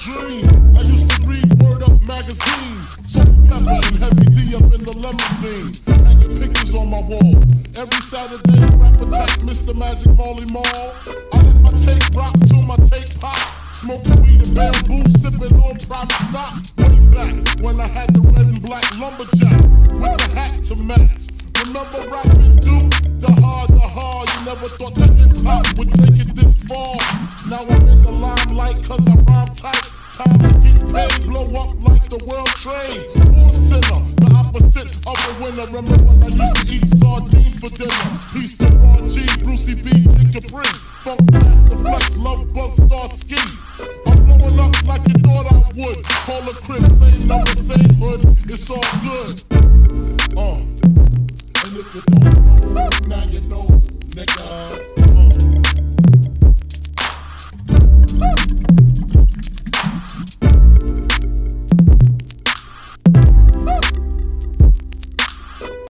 dream. I used to read Word Up magazine. Chuck Pepa and Heavy D up in the limousine. Hanging pictures on my wall. Every Saturday, rap attack Mr. Magic Marley Marl. I let my tape rock till my tape pop. Smoking weed and bamboo, sipping on private stock. Way back when I had the red and black lumberjack with the hat to match. Remember rapping Duke? The hard, the hard. You never thought that hip hop would take it this far. Now I'm blow up like the world trade. Born sinner, the opposite of a winner. Remember when I used to eat sardines for dinner? Peace to Ron G, Brucey B, Kid Capri. Funk Master Flex, Lovebug, Star Ski. I'm blowing up like you thought I would. Call a crib, same number, same hood. It's all good. Uh. And if you don't know, now you know.